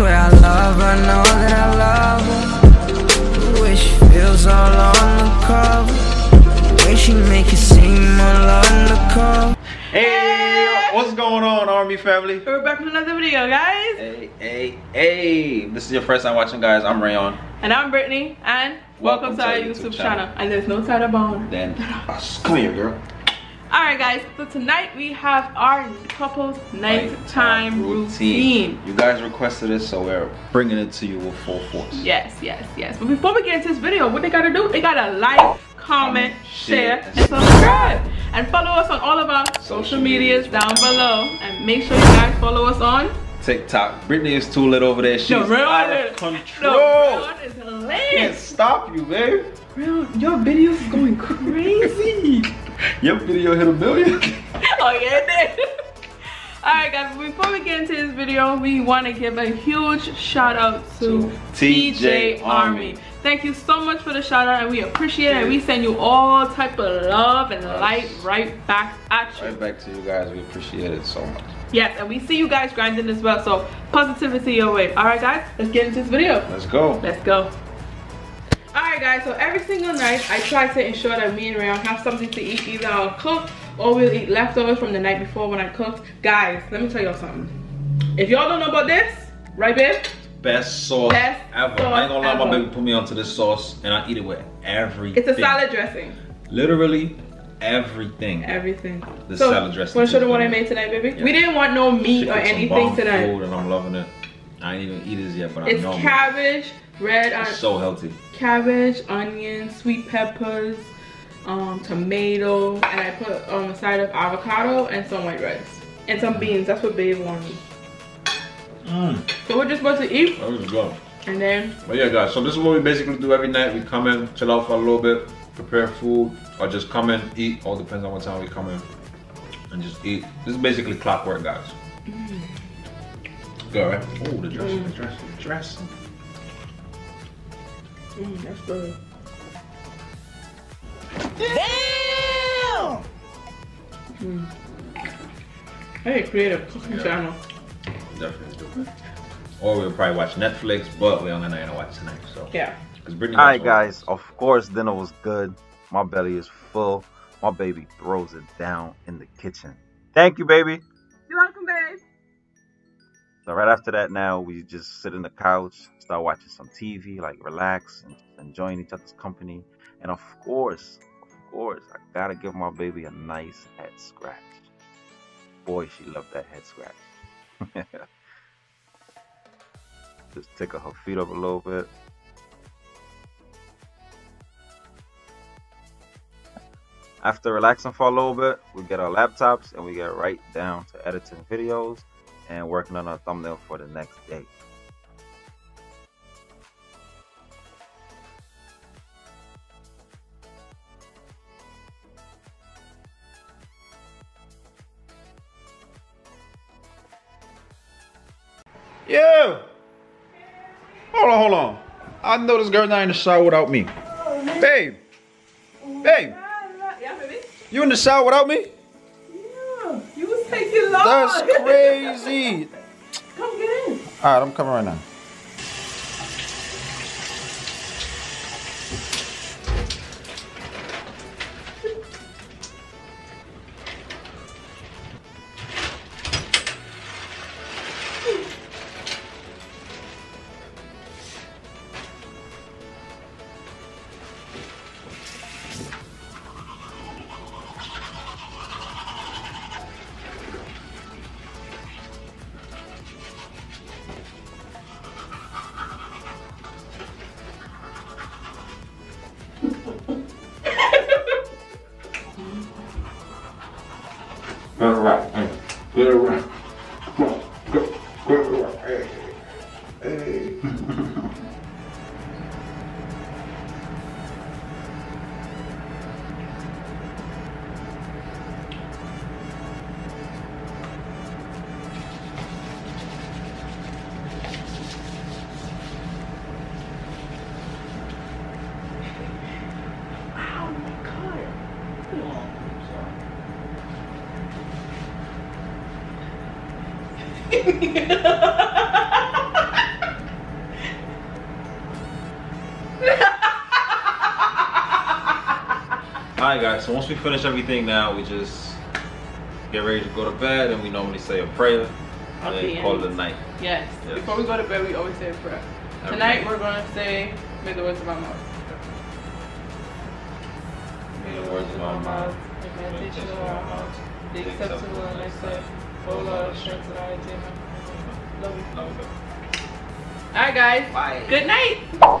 swear I love her, know that I love her. The way she feels all on the cover. The way she make it seem all undercover. Hey, what's going on, R&B family? We're back with another video, guys. Hey, hey, hey. This is your first time watching, guys. I'm Rayon. And I'm Britney, and welcome, to our YouTube, channel. And there's no title bone. Then, come here, girl. Alright, guys. So tonight we have our couple's nighttime routine. routine. You guys requested it, so we're bringing it to you with full force. Yes, yes, yes. But before we get into this video, what they gotta do? They gotta like, comment, share, and subscribe. And follow us on all of our social medias down below. And make sure you guys follow us on TikTok. Britney is too lit over there. She's no, real out of control. No, real is Can't stop you, babe. Real, your videos is going crazy. Your video hit a million. oh yeah, it did. Alright guys, before we get into this video, we want to give a huge shout out to, TJ TJ Army. Army. Thank you so much for the shout out and we appreciate it. And we send you all type of love and light right back at you. right back to you guys. We appreciate it so much. Yes, and we see you guys grinding as well. So positivity your way. Alright guys, let's get into this video. Let's go. Let's go. Alright guys, so every single night I try to ensure that me and Rayon have something to eat. Either I'll cook or we'll eat leftovers from the night before when I cooked. Guys, let me tell y'all something. If y'all don't know about this, right babe? Best sauce Best ever. sauce I ain't gonna lie, my baby put me onto this sauce and I eat it with everything. It's a salad dressing. Literally everything. Everything. The so, salad dressing Wanna show them what I made tonight, baby? Yeah. We didn't want no meat She or anything tonight. Food and I'm loving it. I ain't even eat this yet, but It's I know cabbage, red it's on so healthy. cabbage, onions, sweet peppers, um, tomato, and I put on the side of avocado and some white rice. And some beans, that's what babe wanted. Mm. So we're just about to eat There we go. and then But yeah, guys, so this is what we basically do every night. We come in, chill out for a little bit, prepare food, or just come in, eat. All depends on what time we come in, and just eat. This is basically clockwork, guys. Good, right? Oh, the dressing, the dressing, the dressing. Mm, that's good. Damn! Hey, creative cooking Yeah. channel. Definitely do it. Or we'll probably watch Netflix, but we're only not gonna watch tonight. So, Yeah. Alright watch guys, of course dinner was good. My belly is full. My baby throws it down in the kitchen. Thank you, baby. So right after that now we just sit in the couch, start watching some TV, like relax and enjoying each other's company. And of course, of course, I gotta give my baby a nice head scratch. Boy, she loved that head scratch. just tickle her feet up a little bit. After relaxing for a little bit, we get our laptops and we get right down to editing videos and working on our thumbnail for the next day. Yeah. Hold on, hold on. I know this girl not in the shower without me. Babe. Babe. You in the shower without me? Yeah. You was taking long. That's crazy. Come get in. All right, I'm coming right now. It right. Alright guys, so once we finish everything now, we just get ready to go to bed and we normally say a prayer and then call it a night. Yes. yes. Before we go to bed, we always say a prayer. Every Tonight night. we're going to say, may the words of my mouth. May the words of my mouth, the meditation of my mouth, the sight. O Lord, strengthen our redeemer. Love you. Love you. Alright guys. Bye. Good night.